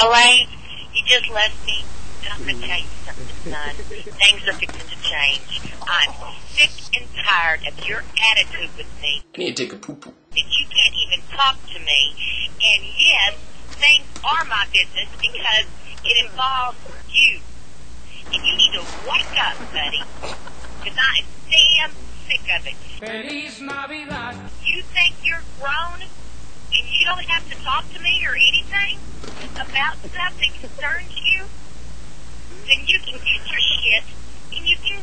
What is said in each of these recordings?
Elaine, you just left me, and I'm going to tell you something, son. Things are fixing to change. I'm sick and tired of your attitude with me. I need to take a poo poo. That you can't even talk to me. And yes, things are my business because it involves you. And you need to wake up, buddy. Because I am damn sick of it. You think you're grown and you don't have to talk to me or anything about stuff that concerns you? Then you can get your shit and you can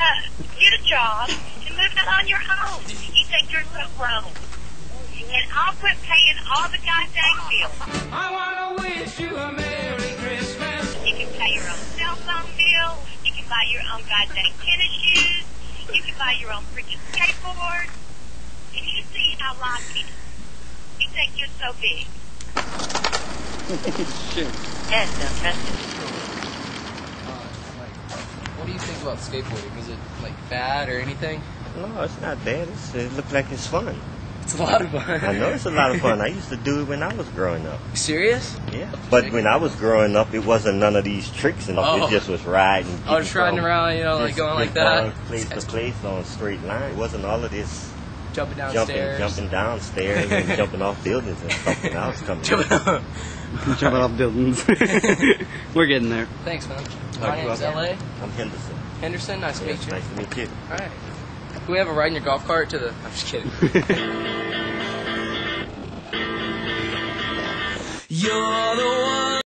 uh, get a job and move out on your own. You think you're so grown. And I'll quit paying all the goddamn bills. I wanna wish you a Merry Christmas. You can pay your own cell phone bill. You can buy your own goddamn tennis shoes. You can buy your own freaking skateboard. And you see how lucky you think you're so big. Yes, don't trust him. What do you think about skateboarding? Is it like bad or anything? No, it's not bad. It's, it looks like it's fun. It's a lot of fun. I know it's a lot of fun. I used to do it when I was growing up. You serious? Yeah. But when I was growing up, it wasn't none of these tricks and all. Oh. It just was riding. Oh, just riding around, you know, like going like that. Place to place on a straight line. It wasn't all of this Jumping jumping, downstairs. jumping downstairs and jumping off buildings and stuff. When I was coming. Jumping up. Jumping off buildings. We're getting there. Thanks, man. My you're name's. LA. I'm Henderson. Henderson. Nice to meet you. nice to meet you. All right. Can we have a ride in your golf cart to the? I'm just kidding. You're the